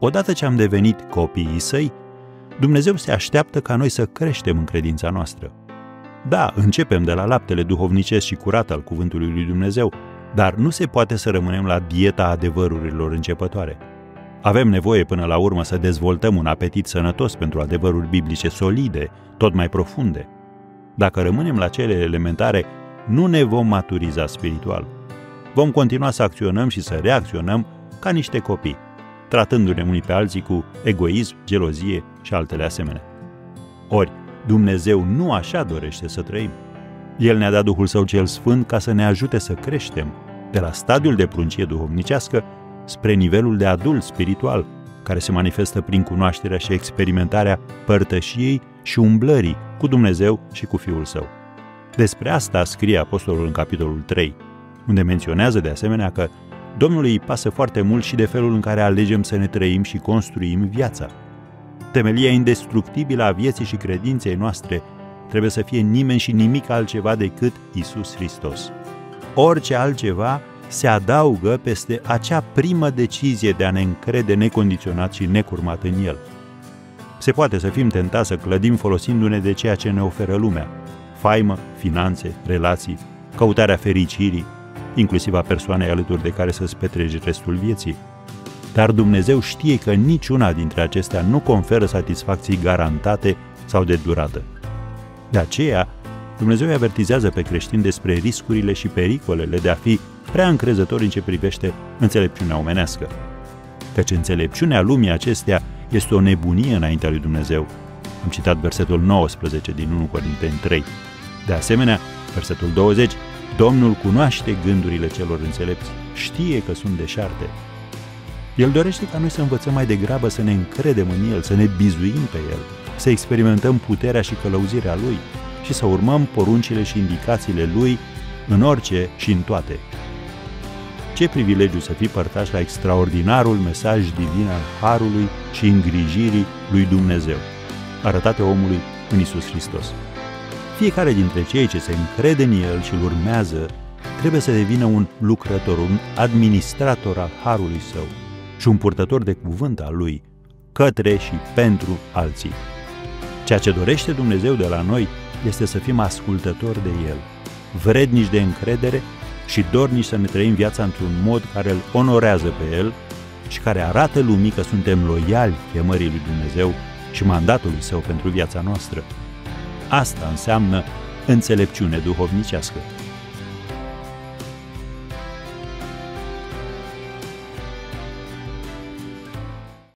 Odată ce am devenit copiii săi, Dumnezeu se așteaptă ca noi să creștem în credința noastră. Da, începem de la laptele duhovnicesc și curat al cuvântului lui Dumnezeu, dar nu se poate să rămânem la dieta adevărurilor începătoare. Avem nevoie până la urmă să dezvoltăm un apetit sănătos pentru adevăruri biblice solide, tot mai profunde. Dacă rămânem la cele elementare, nu ne vom maturiza spiritual. Vom continua să acționăm și să reacționăm ca niște copii, tratându-ne unii pe alții cu egoism, gelozie și altele asemenea. Ori, Dumnezeu nu așa dorește să trăim. El ne-a dat Duhul Său cel Sfânt ca să ne ajute să creștem de la stadiul de pruncie duhovnicească spre nivelul de adult spiritual, care se manifestă prin cunoașterea și experimentarea părtășiei și umblării cu Dumnezeu și cu Fiul Său. Despre asta scrie Apostolul în capitolul 3, unde menționează de asemenea că Domnului îi pasă foarte mult și de felul în care alegem să ne trăim și construim viața. Temelia indestructibilă a vieții și credinței noastre trebuie să fie nimeni și nimic altceva decât Isus Hristos. Orice altceva se adaugă peste acea primă decizie de a ne încrede necondiționat și necurmat în El. Se poate să fim tentați să clădim folosindu-ne de ceea ce ne oferă lumea, faimă, finanțe, relații, căutarea fericirii, inclusiv a persoanei alături de care să-ți petreci restul vieții. Dar Dumnezeu știe că niciuna dintre acestea nu conferă satisfacții garantate sau de durată. De aceea, Dumnezeu îi avertizează pe creștini despre riscurile și pericolele de a fi prea încrezători în ce privește înțelepciunea omenească. Căci înțelepciunea lumii acestea este o nebunie înaintea lui Dumnezeu. Am citat versetul 19 din 1 Corinteni 3. De asemenea, versetul 20, Domnul cunoaște gândurile celor înțelepți, știe că sunt deșarte. El dorește ca noi să învățăm mai degrabă să ne încredem în El, să ne bizuim pe El, să experimentăm puterea și călăuzirea Lui și să urmăm poruncile și indicațiile Lui în orice și în toate. Ce privilegiu să fii părtaș la extraordinarul mesaj divin al Harului și îngrijirii lui Dumnezeu, arătate omului în Isus Hristos. Fiecare dintre cei ce se încrede în El și îl urmează trebuie să devină un lucrător, un administrator al Harului Său și un purtător de cuvânt al Lui către și pentru alții. Ceea ce dorește Dumnezeu de la noi este să fim ascultători de El, vrednici de încredere și dornici să ne trăim viața într-un mod care îl onorează pe El și care arată lumii că suntem loiali chemării lui Dumnezeu și mandatului Său pentru viața noastră. Asta înseamnă înțelepciune duhovnicească.